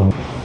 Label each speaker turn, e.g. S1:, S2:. S1: করুন